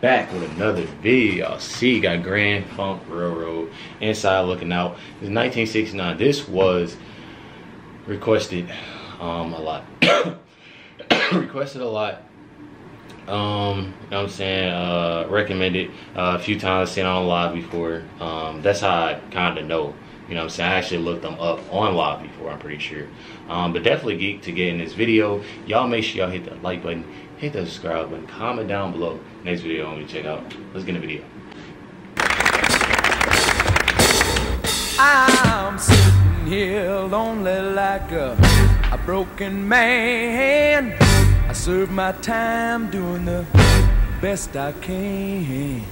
back with another video. Y'all see, got Grand Funk Railroad inside looking out. It's 1969. This was requested um, a lot. requested a lot. Um, you know what I'm saying? Uh, recommended uh, a few times, seen on live before. Um, that's how I kind of know. You know what I'm saying? I actually looked them up on live before, I'm pretty sure. Um, but definitely geek to get in this video. Y'all make sure y'all hit the like button, hit the subscribe button, comment down below. Next video me to check out. Let's get in the video. I'm sitting here lonely like a, a broken man. I serve my time doing the best I can.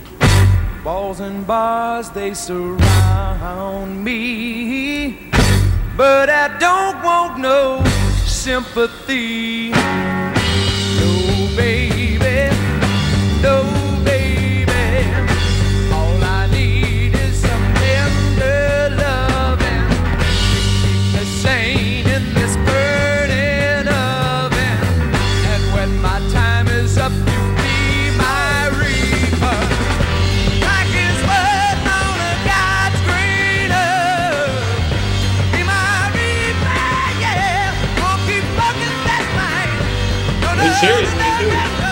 Balls and bars, they surround me. But I don't want no sympathy. Night. No, no, He's serious, no, me too.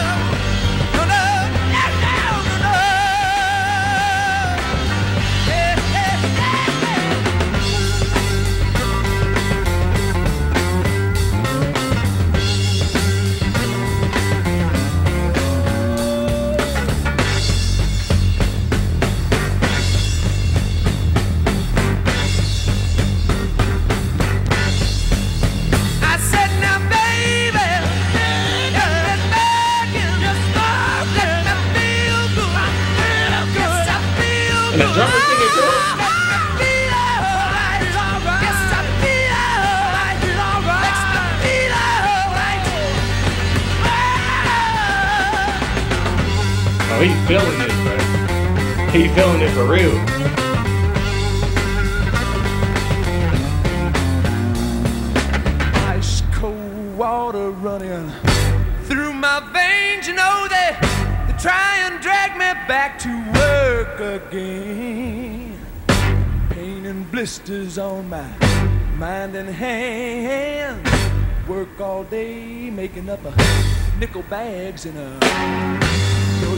He feeling this, bro. He feeling it for real. Ice cold water running through my veins. You know they, they try and drag me back to work again. Pain and blisters on my mind and hands. Work all day making up a nickel bags and a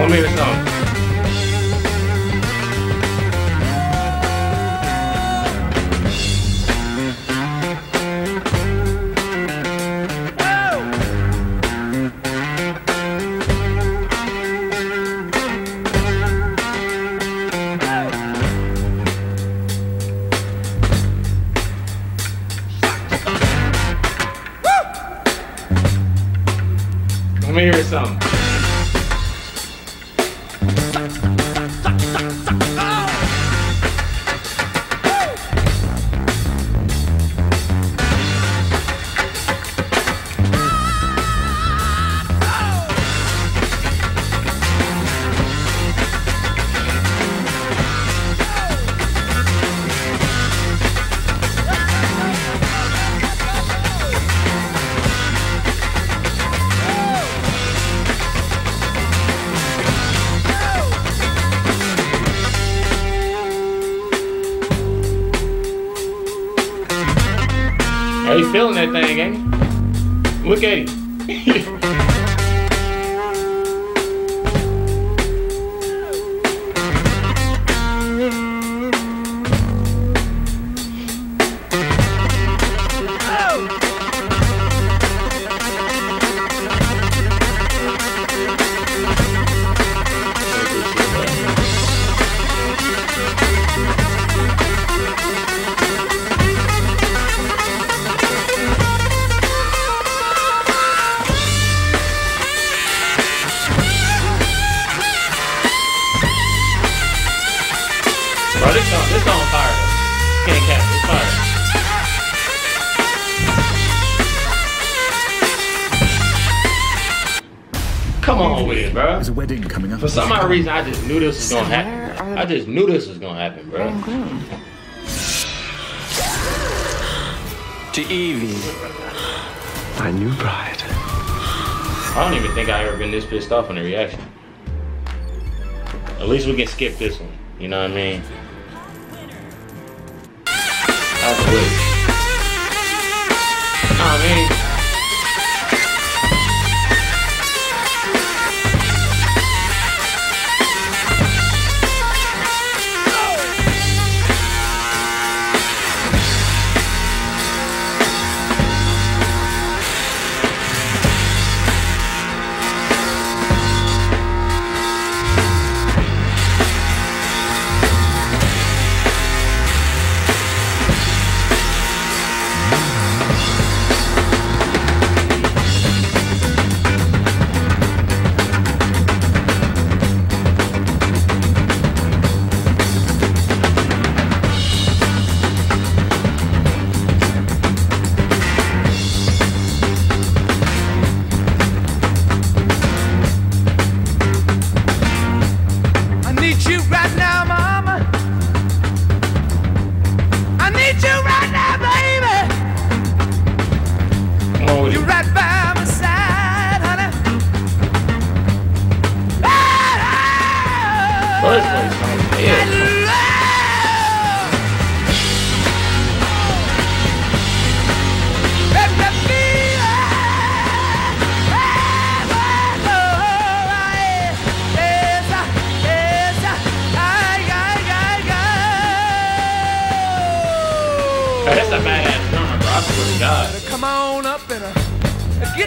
Come on, hear the song. You feeling that thing, ain't you? Look at him. Bro, this song, this song fire. Can't cap it. It's fire. Come on with it, bro. There's a wedding coming up. For some odd reason, I just knew this was gonna happen. are I just knew this was gonna happen, bro. Bride and groom. To Evie, my new bride. I don't even think I ever been this pissed off on the reaction. At least we can skip this one. You know what I mean?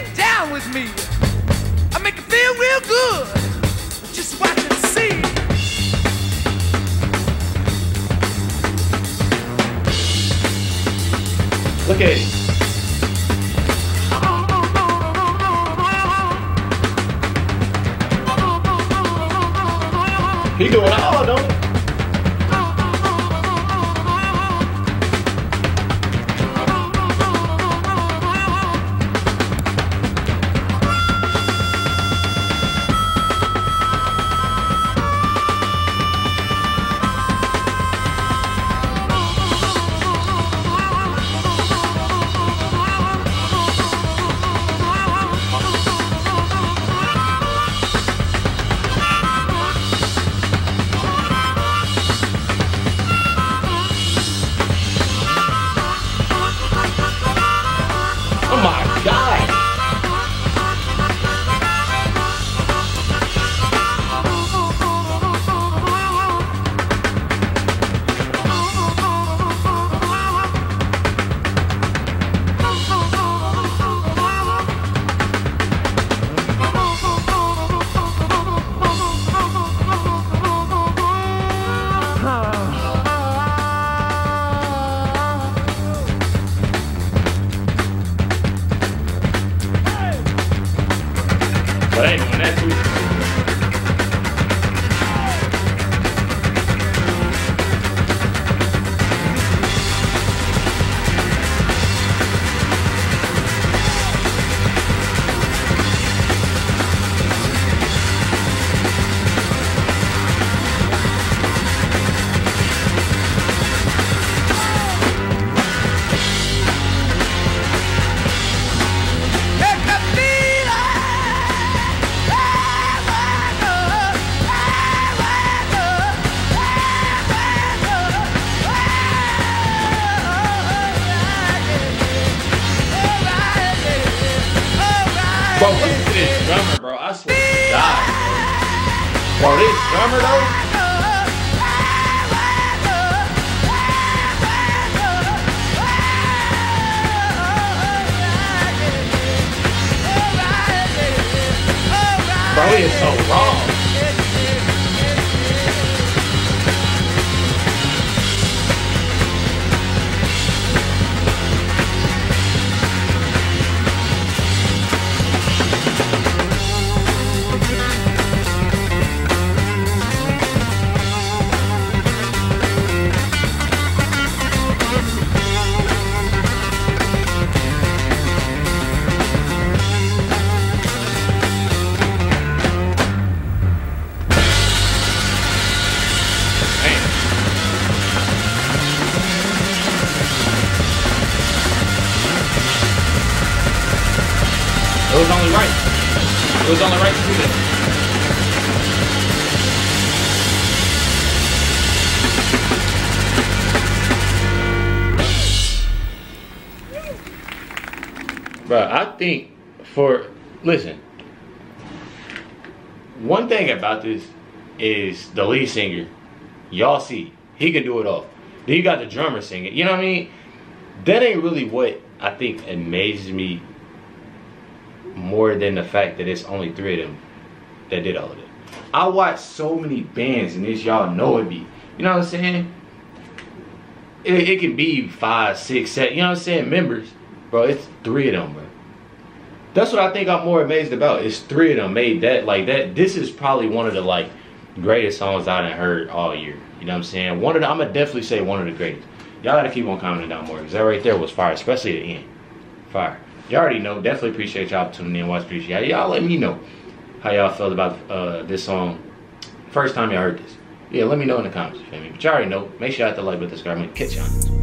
Get down with me. I make it feel real good. Just watch and see. Look at it. He doing all, oh, don't he? This though. It was only right to do that. But I think for listen, one thing about this is the lead singer. Y'all see, he can do it all. Then you got the drummer singing. You know what I mean? That ain't really what I think amazes me more than the fact that it's only three of them that did all of it. I watch so many bands, and this y'all know it be. You know what I'm saying? It, it can be five, six, seven. You know what I'm saying? Members, bro. It's three of them, bro. That's what I think I'm more amazed about. It's three of them made that like that. This is probably one of the like greatest songs I have heard all year. You know what I'm saying? One of the, I'm gonna definitely say one of the greatest. Y'all gotta keep on commenting down more because that right there was fire, especially the end. Fire. Y'all already know. Definitely appreciate y'all tuning in. Watch appreciate y'all. Let me know how y'all felt about uh, this song. First time y'all heard this. Yeah, let me know in the comments. You feel me? But y'all already know. Make sure y'all hit the like button, subscribe, and catch y'all.